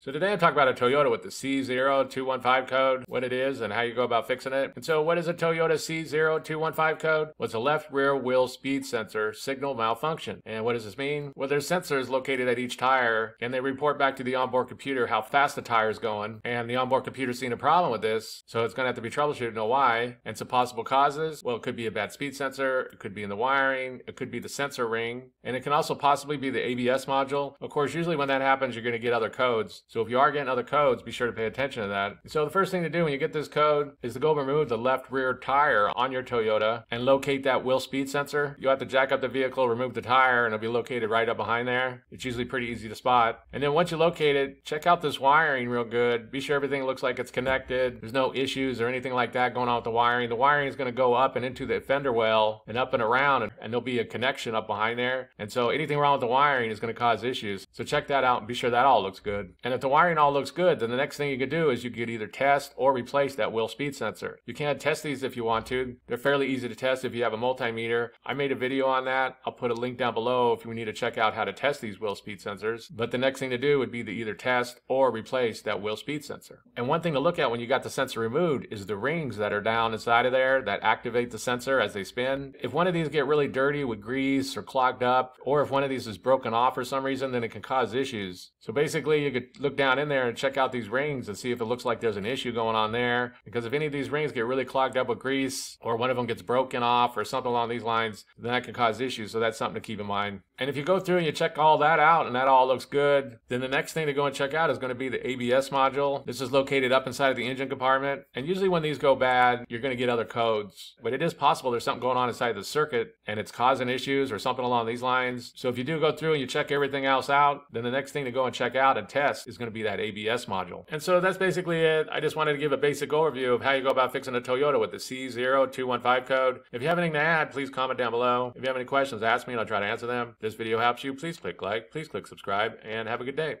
So today I'm talking about a Toyota with the C0215 code, what it is, and how you go about fixing it. And so what is a Toyota C0215 code? Well, it's a left rear wheel speed sensor signal malfunction. And what does this mean? Well, there's sensors located at each tire, and they report back to the onboard computer how fast the tire is going. And the onboard computer's seen a problem with this, so it's going to have to be troubleshooted to know why. And some possible causes, well, it could be a bad speed sensor, it could be in the wiring, it could be the sensor ring, and it can also possibly be the ABS module. Of course, usually when that happens, you're going to get other codes. So if you are getting other codes, be sure to pay attention to that. So the first thing to do when you get this code is to go remove the left rear tire on your Toyota and locate that wheel speed sensor. You'll have to jack up the vehicle, remove the tire, and it'll be located right up behind there. It's usually pretty easy to spot. And then once you locate it, check out this wiring real good. Be sure everything looks like it's connected. There's no issues or anything like that going on with the wiring. The wiring is going to go up and into the fender well and up and around, and, and there'll be a connection up behind there. And so anything wrong with the wiring is going to cause issues. So check that out and be sure that all looks good. And if the wiring all looks good, then the next thing you could do is you could either test or replace that wheel speed sensor. You can test these if you want to. They're fairly easy to test if you have a multimeter. I made a video on that. I'll put a link down below if you need to check out how to test these wheel speed sensors. But the next thing to do would be to either test or replace that wheel speed sensor. And one thing to look at when you got the sensor removed is the rings that are down inside of there that activate the sensor as they spin. If one of these get really dirty with grease or clogged up, or if one of these is broken off for some reason, then it can cause issues. So basically you could look down in there and check out these rings and see if it looks like there's an issue going on there. Because if any of these rings get really clogged up with grease or one of them gets broken off or something along these lines, then that can cause issues. So that's something to keep in mind. And if you go through and you check all that out and that all looks good, then the next thing to go and check out is going to be the ABS module. This is located up inside of the engine compartment. And usually when these go bad, you're going to get other codes. But it is possible there's something going on inside the circuit and it's causing issues or something along these lines. So if you do go through and you check everything else out, then the next thing to go and check out and test going to be that ABS module. And so that's basically it. I just wanted to give a basic overview of how you go about fixing a Toyota with the C0215 code. If you have anything to add, please comment down below. If you have any questions, ask me and I'll try to answer them. If this video helps you, please click like, please click subscribe, and have a good day.